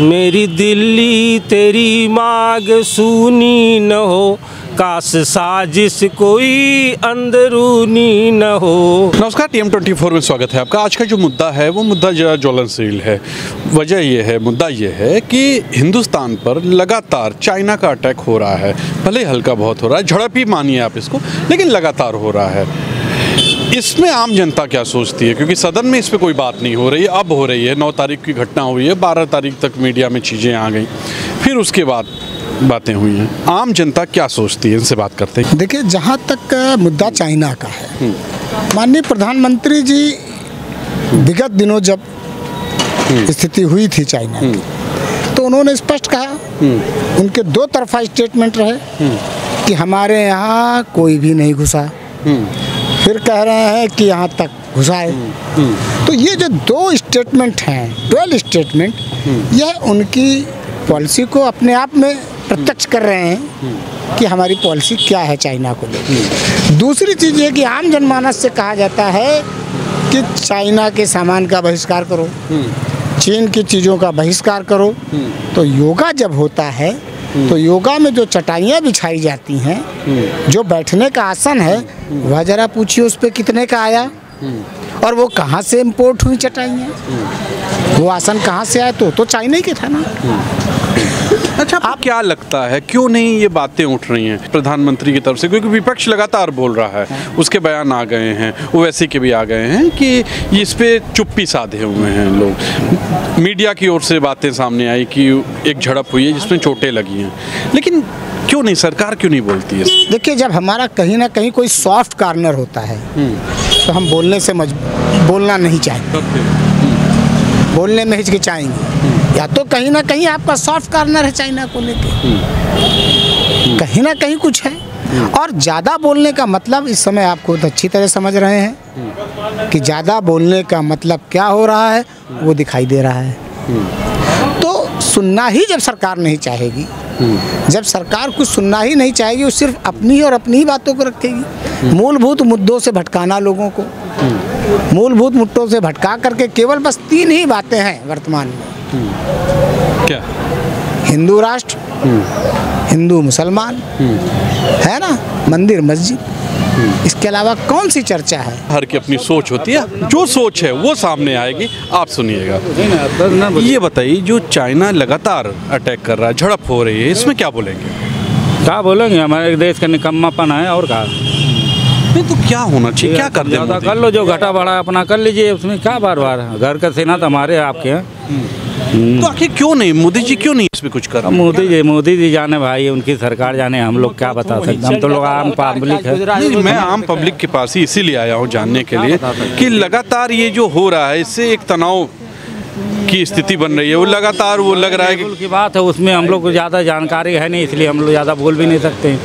मेरी दिल्ली तेरी मांग सुनी न हो, काश साजिश कोई अंदरूनी न हो। नमस्कार टी एम ट्वेंटी फोर में स्वागत है आपका। आज का जो मुद्दा है, वो मुद्दा जरा ज्वलनशील है। वजह ये है, मुद्दा ये है कि हिंदुस्तान पर लगातार चाइना का अटैक हो रहा है। भले हल्का बहुत हो रहा है, झड़प ही मानिए आप इसको, लेकिन लगातार हो रहा है। इसमें आम जनता क्या सोचती है? क्योंकि सदन में इस पर कोई बात नहीं हो रही। है अब हो रही है। नौ तारीख की घटना हुई है। बारह तारीख तक मीडिया में चीज़ें आ गई। फिर उसके बाद बातें हुई हैं। आम जनता क्या सोचती है? इनसे बात करते हैं। देखिए जहाँ तक मुद्दा चाइना का है। माननीय प्रधानमंत्री जी विगत दिनों जब स्थिति हुई थी चाइना की तो उन्होंने स्पष्ट कहा उनके दो तरफा स्टेटमेंट रहे कि हमारे यहाँ कोई भी नहीं घुसा। फिर कह रहे हैं कि यहाँ तक घुसा है तो ये जो दो स्टेटमेंट हैं ट्वेल्व स्टेटमेंट यह उनकी पॉलिसी को अपने आप में प्रत्यक्ष कर रहे हैं कि हमारी पॉलिसी क्या है चाइना को लेकर दूसरी चीज़ ये कि आम जनमानस से कहा जाता है कि चाइना के सामान का बहिष्कार करो चीन की चीज़ों का बहिष्कार करो। तो योगा जब होता है तो योगा में जो चटाइयाँ बिछाई जाती हैं जो बैठने का आसन है वह जरा पूछिए उस पर कितने का आया? और वो कहाँ से इम्पोर्ट हुई चटाइयाँ? वो आसन कहाँ से आया? तो तो चाइना ही के था ना। अच्छा आप क्या लगता है? क्यों नहीं ये बातें उठ रही हैं प्रधानमंत्री की तरफ़ से? क्योंकि विपक्ष लगातार बोल रहा है उसके बयान आ गए हैं वो ओवैसी के भी आ गए हैं कि इस पे चुप्पी साधे हुए हैं लोग। मीडिया की ओर से बातें सामने आई कि एक झड़प हुई है जिसमें चोटें लगी हैं। लेकिन क्यों नहीं? सरकार क्यों नहीं बोलती है? देखिए जब हमारा कहीं ना कहीं कोई सॉफ्ट कार्नर होता है तो हम बोलने से मज बोलना नहीं चाहेंगे। बोलने में हिचकिचाएँगे। या तो कहीं ना कहीं आपका सॉफ्ट कार्नर है चाइना को लेके। कहीं ना कहीं कुछ है। और ज़्यादा बोलने का मतलब इस समय आप खुद अच्छी तरह समझ रहे हैं कि ज़्यादा बोलने का मतलब क्या हो रहा है वो दिखाई दे रहा है। तो सुनना ही जब सरकार नहीं चाहेगी जब सरकार कुछ सुनना ही नहीं चाहेगी वो सिर्फ़ अपनी और अपनी ही बातों को रखेगी। मूलभूत मुद्दों से भटकाना लोगों को। मूलभूत मुद्दों से भटका करके केवल बस तीन ही बातें हैं वर्तमान में। क्या? हिंदू राष्ट्र हिंदू मुसलमान है ना? मंदिर मस्जिद। इसके अलावा कौन सी चर्चा है? हर की अपनी सोच होती है। जो सोच है वो सामने आएगी। आप सुनिएगा। ये बताइए जो चाइना लगातार अटैक कर रहा है झड़प हो रही है इसमें क्या बोलेंगे? क्या बोलेंगे? हमारे देश का निकम्मापन है और क्या नहीं तो क्या होना चाहिए? क्या कर ज़्यादा कर लो जो घटा बढ़ा अपना कर लीजिए। उसमें क्या बार बार घर का सेना तो हमारे आपके हैं। तो आखिर क्यों नहीं? मोदी जी क्यों नहीं इसमें कुछ कर मोदी जी मोदी जी जाने भाई उनकी सरकार जाने हम लोग क्या बता सकते हम तो लोग आम पब्लिक है। मैं आम पब्लिक के पास ही इसीलिए आया हूँ जानने के लिए कि लगातार ये जो हो रहा है इससे एक तनाव की स्थिति बन रही है? वो लगातार वो लग रहा है कि की बात है उसमें हम लोग को ज़्यादा जानकारी है नहीं इसलिए हम लोग ज़्यादा बोल भी नहीं सकते।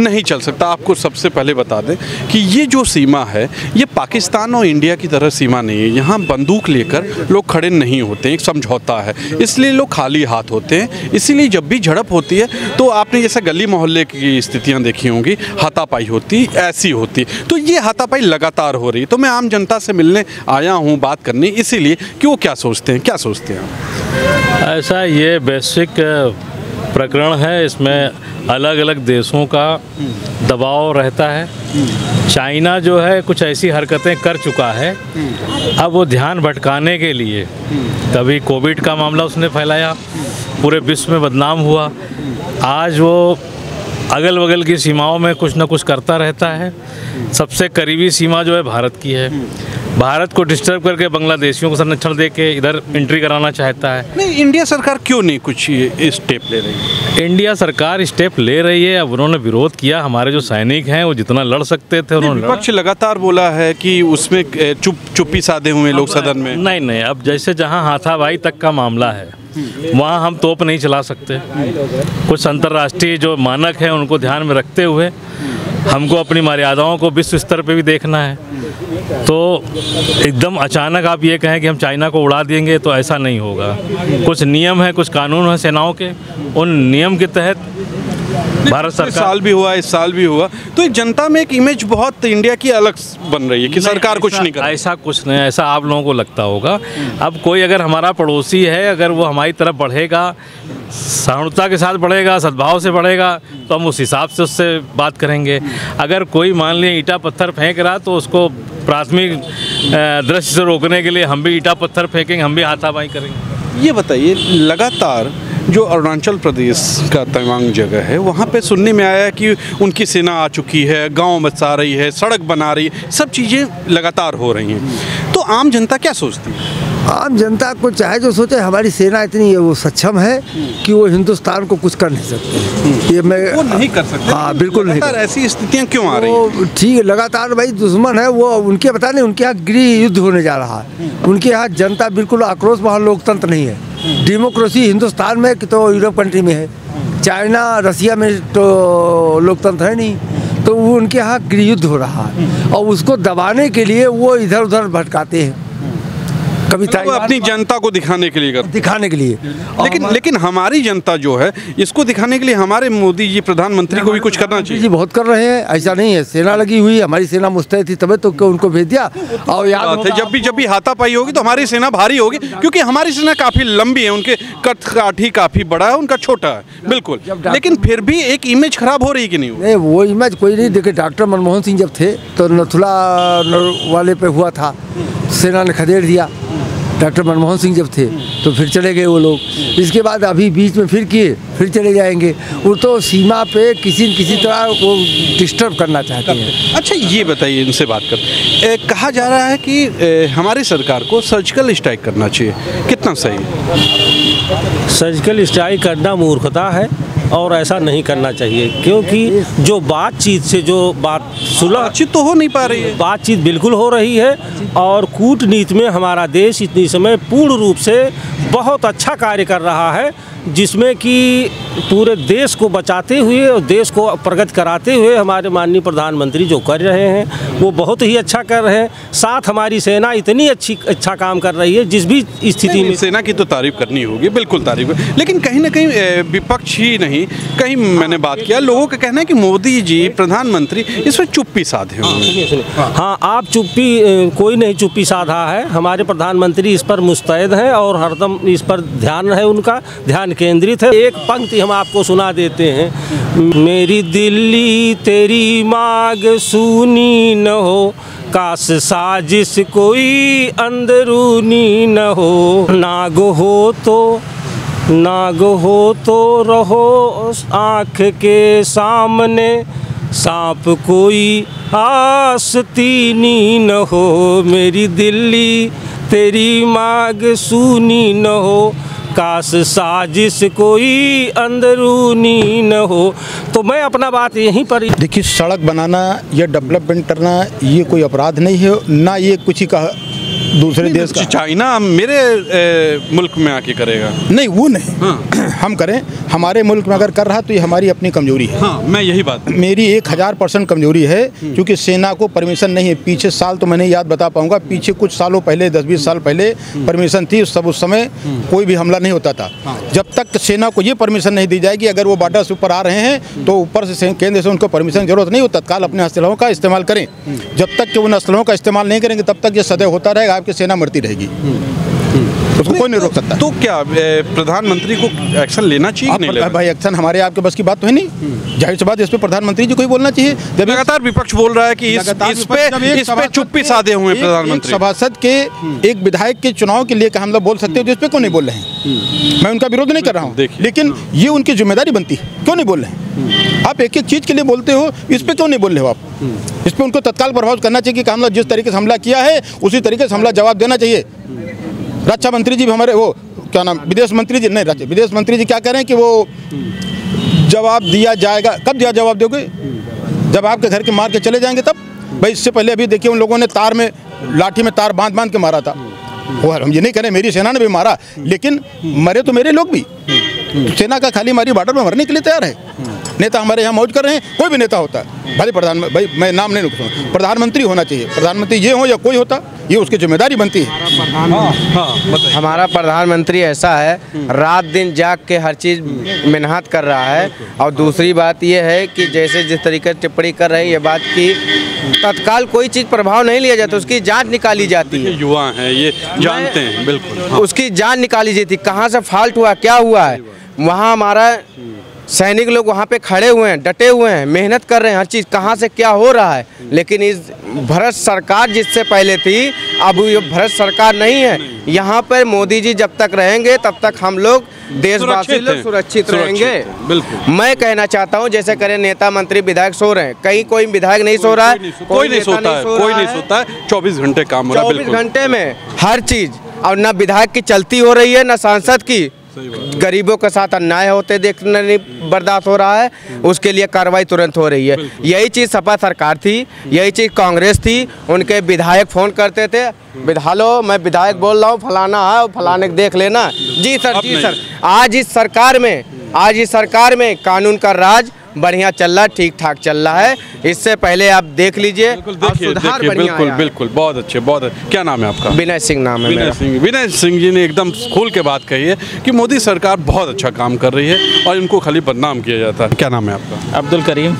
नहीं चल सकता। आपको सबसे पहले बता दें कि ये जो सीमा है ये पाकिस्तान और इंडिया की तरह सीमा नहीं है। यहाँ बंदूक लेकर लोग खड़े नहीं होते एक समझौता है। इसलिए लोग खाली हाथ होते हैं। इसीलिए जब भी झड़प होती है तो आपने जैसे गली मोहल्ले की स्थितियाँ देखी होंगी हाथापाई होती ऐसी होती। तो ये हाथापाई लगातार हो रही है। तो मैं आम जनता से मिलने आया हूँ बात करने इसीलिए कि वो क्या सोचते हैं क्या सोचते हैं आप? ऐसा ये बेसिक प्रकरण है, इसमें अलग अलग देशों का दबाव रहता है। चाइना जो है, कुछ ऐसी हरकतें कर चुका है। अब वो ध्यान भटकाने के लिए कभी कोविड का मामला उसने फैलाया, पूरे विश्व में बदनाम हुआ। आज वो अगल बगल की सीमाओं में कुछ ना कुछ करता रहता है। सबसे करीबी सीमा जो है, भारत की है। भारत को डिस्टर्ब करके बांग्लादेशियों को संरक्षण दे के इधर एंट्री कराना चाहता है। नहीं इंडिया सरकार क्यों नहीं कुछ स्टेप ले रही है? इंडिया सरकार स्टेप ले रही है। अब उन्होंने विरोध किया। हमारे जो सैनिक हैं वो जितना लड़ सकते थे उन्होंने विपक्ष लगातार बोला है कि उसमें चुप चुप्पी साधे हुए लोग सदन में। नहीं नहीं अब जैसे जहाँ हाथापाई तक का मामला है वहाँ हम तोप नहीं चला सकते। कुछ अंतर्राष्ट्रीय जो मानक हैं उनको ध्यान में रखते हुए हमको अपनी मर्यादाओं को विश्व स्तर पे भी देखना है। तो एकदम अचानक आप ये कहें कि हम चाइना को उड़ा देंगे तो ऐसा नहीं होगा। कुछ नियम है, कुछ कानून है सेनाओं के। उन नियम के तहत भारत सरकार साल भी हुआ इस साल भी हुआ। तो एक जनता में एक इमेज बहुत इंडिया की अलग बन रही है कि सरकार कुछ नहीं कर ऐसा कुछ नहीं ऐसा आप लोगों को लगता होगा। अब कोई अगर हमारा पड़ोसी है अगर वो हमारी तरफ़ बढ़ेगा सहिष्णुता के साथ बढ़ेगा सद्भाव से बढ़ेगा तो हम उस हिसाब से उससे बात करेंगे। अगर कोई मान लिया ईटा पत्थर फेंक रहा तो उसको प्राथमिक दृश्य से रोकने के लिए हम भी ईटा पत्थर फेंकेंगे हम भी हाथापाई करेंगे। ये बताइए लगातार जो अरुणाचल प्रदेश का तवांग जगह है वहाँ पे सुनने में आया कि उनकी सेना आ चुकी है गाँव बचा रही है सड़क बना रही है सब चीज़ें लगातार हो रही हैं। तो आम जनता क्या सोचती है? आम जनता को चाहे जो सोचे हमारी सेना इतनी है वो सक्षम है कि वो हिंदुस्तान को कुछ कर नहीं सकते। ये मैं वो नहीं कर सकते। हाँ बिल्कुल नहीं ऐसी स्थितियाँ क्यों आ रही हैं? ठीक है लगातार भाई दुश्मन है वो उनके पता नहीं उनके यहाँ गृह युद्ध होने जा रहा है। उनके यहाँ जनता बिल्कुल आक्रोश वहाँ लोकतंत्र नहीं है। डेमोक्रेसी हिंदुस्तान में कि तो यूरोप कंट्री में है। चाइना रसिया में तो लोकतंत्र है नहीं। तो वो उनके यहाँ गृहयुद्ध हो रहा है। और उसको दबाने के लिए वो इधर उधर भटकाते हैं। कभी वो अपनी जनता को दिखाने के लिए करते दिखाने के लिए। लेकिन लेकिन हमारी जनता जो है इसको दिखाने के लिए हमारे मोदी जी प्रधानमंत्री को भी कुछ करना चाहिए। जी बहुत कर रहे हैं ऐसा नहीं है। सेना लगी हुई हमारी सेना मुस्तैद थी तबे तो उनको भेज दिया? और याद है जब भी जब भी हाथापाई होगी तो हमारी सेना भारी होगी क्योंकि हमारी सेना काफ़ी लंबी है उनके कद काठी काफ़ी बड़ा है उनका छोटा है बिल्कुल। लेकिन फिर भी एक इमेज खराब हो रही कि नहीं? नहीं वो इमेज कोई नहीं देखे डॉक्टर मनमोहन सिंह जब थे तो नथुला वाले पे हुआ था सेना ने खदेड़ दिया। डॉक्टर मनमोहन सिंह जब थे तो फिर चले गए वो लोग। इसके बाद अभी बीच में फिर किए फिर चले जाएँगे। वो तो सीमा पे किसी न किसी तरह वो डिस्टर्ब करना चाहते हैं। अच्छा ये बताइए इनसे बात कर। ए, कहा जा रहा है कि ए, हमारी सरकार को सर्जिकल स्ट्राइक करना चाहिए। कितना सही? है सर्जिकल स्ट्राइक करना मूर्खता है। और ऐसा नहीं करना चाहिए क्योंकि जो बातचीत से जो बात सुलह बातचीत तो हो नहीं पा रही है। बातचीत बिल्कुल हो रही है और कूटनीति में हमारा देश इतनी समय पूर्ण रूप से बहुत अच्छा कार्य कर रहा है। जिसमें कि पूरे देश को बचाते हुए और देश को प्रगति कराते हुए हमारे माननीय प्रधानमंत्री जो कर रहे हैं वो बहुत ही अच्छा कर रहे हैं। साथ हमारी सेना इतनी अच्छी अच्छा काम कर रही है जिस भी स्थिति में सेना की तो तारीफ़ करनी होगी बिल्कुल तारीफ़। लेकिन कहीं ना कहीं विपक्ष ही नहीं कहीं मैंने बात किया लोगों का कहना है कि मोदी जी प्रधानमंत्री इस पर चुप्पी साधे हैं। सुनिए हाँ। आप चुप्पी कोई नहीं चुप्पी साधा है। हमारे प्रधानमंत्री इस पर मुस्तैद हैं और हरदम इस पर ध्यान है उनका ध्यान केंद्रित है। एक पंक्ति हम आपको सुना देते हैं। मेरी दिल्ली तेरी मांग सुनी न हो, काश साजिश कोई अंदरूनी न हो। नाग हो तो नाग हो तो रहो आँख के सामने। सांप कोई आस्तीनी न हो, मेरी दिल्ली तेरी मांग सुनी न हो। काश साजिश कोई अंदरूनी न हो। तो मैं अपना बात यहीं पर देखिए, सड़क बनाना या डेवलपमेंट करना, ये कोई अपराध नहीं है, ना ये कुछ ही का दूसरे देश का। चाइना मेरे ए, मुल्क में आके करेगा। नहीं वो नहीं। हाँ। हम करें। हमारे मुल्क में अगर कर रहा तो ये हमारी अपनी कमज़ोरी है। हाँ मैं यही बात मेरी एक हज़ार परसेंट कमज़ोरी है क्योंकि सेना को परमिशन नहीं है। पीछे साल तो मैं नहीं याद बता पाऊँगा पीछे कुछ सालों पहले दस बीस साल पहले परमिशन थी सब उस समय कोई भी हमला नहीं होता था। जब तक सेना को ये परमिशन नहीं दी जाएगी अगर वो बॉर्डर से ऊपर आ रहे हैं तो ऊपर से केंद्र से उनको परमिशन की ज़रूरत नहीं हो तत्काल अपने असलहों का इस्तेमाल करें। जब तक कि उन असलहों का इस्तेमाल नहीं करेंगे तब तक ये सदैव होता रहेगा। आपकी सेना मरती रहेगी। उसको कोई नहीं रोक सकता। तो क्या प्रधानमंत्री को एक्शन लेना चाहिए नहीं लेना? भाई एक्शन हमारे आपके बस की बात तो है नहीं। ज़ाहिर सी बात इस पे प्रधानमंत्री जी को ही बोलना चाहिए। जब लगातार विपक्ष बोल रहा है कि इस, इस पे इस पे चुप्पी साधे हुए हैं प्रधानमंत्री। सभासद के एक विधायक के चुनाव के लिए हम लोग बोल सकते हो तो इस पे क्यों नहीं बोल रहे हैं? मैं उनका विरोध नहीं कर रहा हूँ। लेकिन ये उनकी ज़िम्मेदारी बनती है। क्यों नहीं बोल रहे हैं? आप एक एक चीज़ के लिए बोलते हो, इस पे क्यों नहीं बोल रहे हो आप? इस पे उनको तत्काल प्रभाव करना चाहिए कि हमला जिस तरीके से हमला किया है, उसी तरीके से हमला जवाब देना चाहिए। रक्षा मंत्री जी भी हमारे, वो, क्या नाम, विदेश मंत्री जी, नहीं विदेश मंत्री जी क्या कह रहे हैं कि वो जवाब दिया जाएगा। कब दिया जवाब दोगे? जब आपके घर के मार के चले जाएँगे तब? भाई, इससे पहले अभी देखिए उन लोगों ने तार में, लाठी में तार बाँध बाँध के मारा था। वो, हम ये नहीं कह रहे, मेरी सेना ने भी मारा, लेकिन मरे तो मेरे लोग भी। सेना का खाली मारी बॉर्डर में मरने के लिए तैयार है। नेता हमारे यहाँ मौज कर रहे हैं कोई भी नेता होता। है भले प्रधान भाई मैं नाम नहीं लूँ प्रधानमंत्री होना चाहिए। प्रधानमंत्री ये हो या कोई होता ये उसकी ज़िम्मेदारी बनती है। हाँ बताइए हमारा प्रधानमंत्री ऐसा है रात दिन जाग के हर चीज़ मेहनत कर रहा है। और दूसरी बात यह है कि जैसे जिस तरीके से टिप्पणी कर रहे हैं ये बात की तत्काल कोई चीज़ प्रभाव नहीं लिया जाता उसकी जाँच निकाली जाती है। युवा हैं ये जानते हैं बिल्कुल हाँ। उसकी जाँच निकाली जाती है कहाँ से फॉल्ट हुआ क्या हुआ है। वहाँ हमारा सैनिक लोग वहाँ पे खड़े हुए हैं डटे हुए हैं मेहनत कर रहे हैं हर चीज़ कहाँ से क्या हो रहा है? लेकिन इस भरत सरकार जिससे पहले थी अब ये भरत सरकार नहीं है। यहाँ पर मोदी जी जब तक रहेंगे तब तक हम लोग देशवासी लोग सुरक्षित रहेंगे। बिल्कुल। मैं कहना चाहता हूँ जैसे करें नेता मंत्री विधायक सो रहे हैं कहीं कोई विधायक नहीं सो रहा है कोई नहीं सोता है कोई नहीं सोता है। चौबीस घंटे काम हो रहा है चौबीस घंटे में हर चीज़ और न विधायक की चलती हो रही है न सांसद की। गरीबों के साथ अन्याय होते देखने नहीं बर्दाश्त हो रहा है। उसके लिए कार्रवाई तुरंत हो रही है। यही चीज़ सपा सरकार थी यही चीज़ कांग्रेस थी उनके विधायक फ़ोन करते थे विधालो मैं विधायक बोल रहा हूँ फलाना है फलाने देख लेना। जी सर जी सर आज इस सरकार में आज इस सरकार में कानून का राज बढ़िया चल रहा है ठीक ठाक चल रहा है। इससे पहले आप देख लीजिए बिल्कुल सुधार बिल्कुल बिल्कुल बहुत अच्छे बहुत अच्छे। क्या नाम है आपका? विनय सिंह नाम है विनय सिंह विनय सिंह जी ने एकदम खुल के बात कही है कि मोदी सरकार बहुत अच्छा काम कर रही है और इनको खाली बदनाम किया जाता है। क्या नाम है आपका? अब्दुल करीम।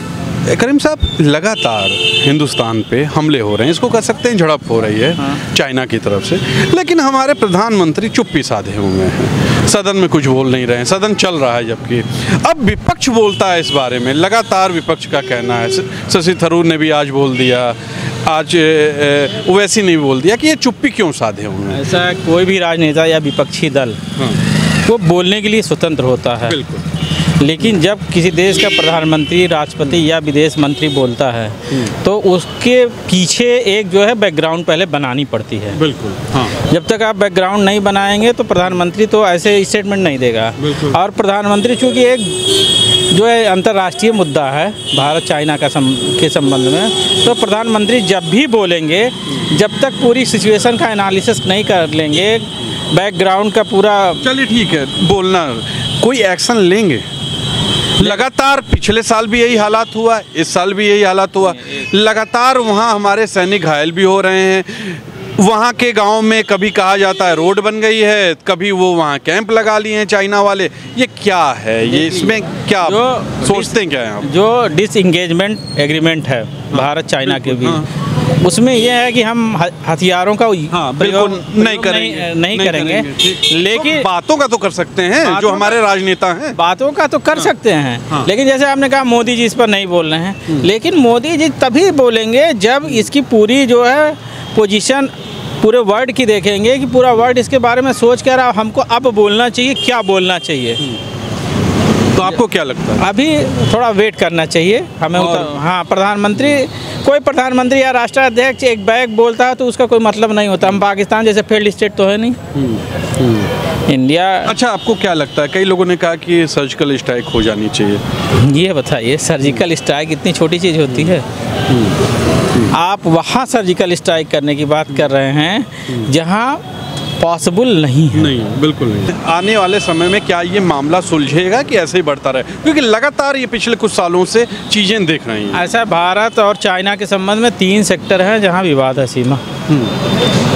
करीम साहब लगातार हिंदुस्तान पे हमले हो रहे हैं। इसको कह सकते हैं झड़प हो रही है चाइना की तरफ़ से। लेकिन हमारे प्रधानमंत्री चुप्पी साधे हुए हैं। सदन में कुछ बोल नहीं रहे हैं। सदन चल रहा है जबकि अब विपक्ष बोलता है इस बारे में। लगातार विपक्ष का कहना है। शशि थरूर ने भी आज बोल दिया। आज ओवैसी ने भी बोल दिया कि ये चुप्पी क्यों साधे हुए हैं? ऐसा कोई भी राजनेता या विपक्षी दल वो बोलने के लिए स्वतंत्र होता है। बिल्कुल। लेकिन जब किसी देश का प्रधानमंत्री राष्ट्रपति या विदेश मंत्री बोलता है तो उसके पीछे एक जो है बैकग्राउंड पहले बनानी पड़ती है। बिल्कुल हाँ। जब तक आप बैकग्राउंड नहीं बनाएँगे तो प्रधानमंत्री तो ऐसे स्टेटमेंट नहीं देगा। और प्रधानमंत्री चूँकि एक जो है अंतर्राष्ट्रीय मुद्दा है भारत चाइना का सम, के संबंध में तो प्रधानमंत्री जब भी बोलेंगे जब तक पूरी सिचुएशन का एनालिसिस नहीं कर लेंगे बैकग्राउंड का पूरा चलिए ठीक है बोलना। कोई एक्शन लेंगे? लगातार पिछले साल भी यही हालात हुआ इस साल भी यही हालात हुआ। लगातार वहाँ हमारे सैनिक घायल भी हो रहे हैं। वहाँ के गाँव में कभी कहा जाता है रोड बन गई है कभी वो वहाँ कैंप लगा लिए हैं चाइना वाले। ये क्या है? ये इसमें क्या जो- सोचते हैं क्या है आप? जो डिसंगेजमेंट एग्रीमेंट है भारत चाइना के बीच। उसमें यह है कि हम हथियारों का हाँ बिल्कुल नहीं करेंगे। नहीं, नहीं करेंगे। ठीक। लेकिन तो बातों का तो कर सकते हैं जो हमारे राजनेता हैं। बातों का तो कर सकते हैं। हाँ। लेकिन जैसे आपने कहा मोदी जी इस पर नहीं बोल रहे हैं। लेकिन मोदी जी तभी बोलेंगे जब इसकी पूरी जो है पोजीशन पूरे वर्ल्ड की देखेंगे कि पूरा वर्ल्ड इसके बारे में सोच कर रहा हमको अब बोलना चाहिए क्या बोलना चाहिए। तो आपको क्या लगता है? अभी थोड़ा वेट करना चाहिए। हमें और- हाँ प्रधानमंत्री कोई प्रधानमंत्री या राष्ट्राध्यक्ष एक बैग बोलता है तो उसका कोई मतलब नहीं होता। हम पाकिस्तान जैसे फेल्ड स्टेट तो है नहीं। इंडिया अच्छा आपको क्या लगता है? कई लोगों ने कहा कि सर्जिकल स्ट्राइक हो जानी चाहिए। ये बताइए सर्जिकल स्ट्राइक इतनी छोटी चीज़ होती है? आप वहाँ सर्जिकल स्ट्राइक करने की बात कर रहे हैं जहाँ पॉसिबल नहीं है। नहीं बिल्कुल नहीं। आने वाले समय में क्या ये मामला सुलझेगा कि ऐसे ही बढ़ता रहे? क्योंकि लगातार ये पिछले कुछ सालों से चीज़ें देख रही हैं। ऐसा भारत और चाइना के संबंध में तीन सेक्टर हैं जहाँ विवाद है सीमा।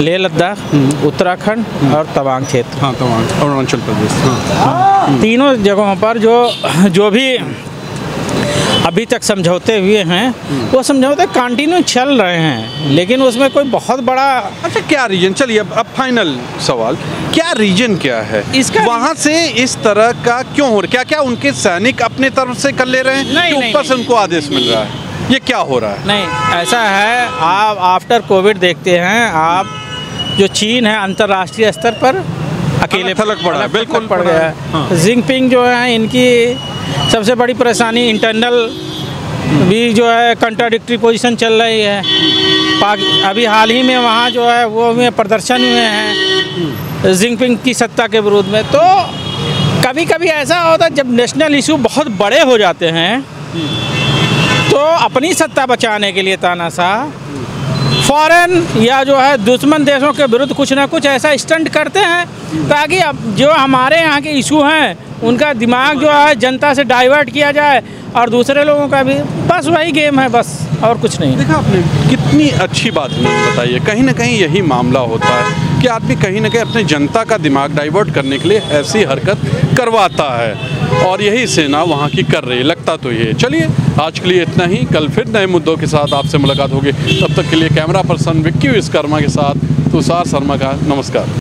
लेह लद्दाख उत्तराखंड और तवांग क्षेत्र। हाँ तमाम अरुणाचल प्रदेश हाँ। तीनों जगहों पर जो जो भी अभी तक समझौते हुए हैं वो समझौते कंटिन्यू चल रहे हैं लेकिन उसमें कोई बहुत बड़ा अच्छा क्या रीजन चलिए अब अब फाइनल सवाल। क्या रीजन क्या है? इसका वहाँ से इस तरह का क्यों हो रहा है? क्या क्या उनके सैनिक अपने तरफ़ से कर ले रहे हैं? ऊपर से उनको आदेश मिल रहा है? ये क्या हो रहा है? नहीं ऐसा है आप आफ्टर कोविड देखते हैं आप जो चीन है अंतर्राष्ट्रीय स्तर पर अकेले थलग पड़ा है, बिल्कुल पड़ गया है। हाँ। है जो है इनकी सबसे बड़ी परेशानी इंटरनल भी जो है कंट्राडिक्टरी पोजीशन चल रही है अभी हाल ही में वहाँ जो है वो में प्रदर्शन हुए हैं जिनपिंग की सत्ता के विरोध में तो कभी कभी ऐसा होता है जब नेशनल इशू बहुत बड़े हो जाते हैं तो अपनी सत्ता बचाने के लिए तानाशाह फॉरेन या जो है दुश्मन देशों के विरुद्ध कुछ ना कुछ ऐसा स्टंट करते हैं ताकि अब जो हमारे यहाँ के इशू हैं, उनका दिमाग जो है जनता से डाइवर्ट किया जाए और दूसरे लोगों का भी। बस वही गेम है, बस, और कुछ नहीं। देखा आपने, कितनी अच्छी बात बताइए कहीं ना कहीं यही मामला होता है। कि आदमी कहीं ना कहीं अपने जनता का दिमाग डाइवर्ट करने के लिए ऐसी हरकत करवाता है। और यही सेना वहाँ की कर रही है, लगता तो ये चलिए, आज के लिए इतना ही। कल फिर नए मुद्दों के साथ आपसे मुलाकात होगी। तब तक के लिए कैमरा पर्सन विक्की विश्वकर्मा के साथ तुषार शर्मा का नमस्कार।